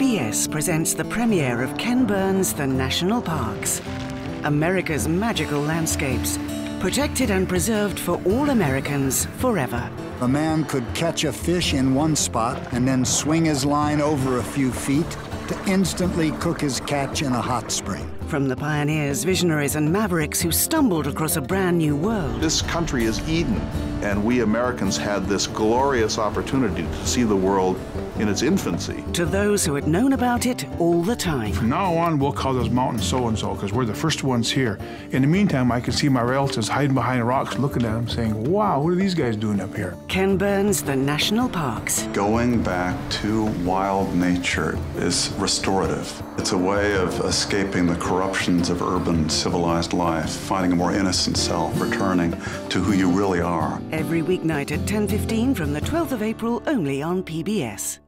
PBS presents the premiere of Ken Burns' The National Parks. America's magical landscapes, protected and preserved for all Americans forever. A man could catch a fish in one spot and then swing his line over a few feet to instantly cook his catch in a hot spring. From the pioneers, visionaries, and mavericks who stumbled across a brand new world. This country is Eden, and we Americans had this glorious opportunity to see the world in its infancy. To those who had known about it all the time. From now on, we'll call those mountains so and so because we're the first ones here. In the meantime, I can see my relatives hiding behind rocks looking at them saying, wow, what are these guys doing up here? Ken Burns' The National Parks. Going back to wild nature is restorative. It's a way of escaping the corruptions of urban civilized life, finding a more innocent self, returning to who you really are. Every weeknight at 10.15 from the 12th of April only on PBS.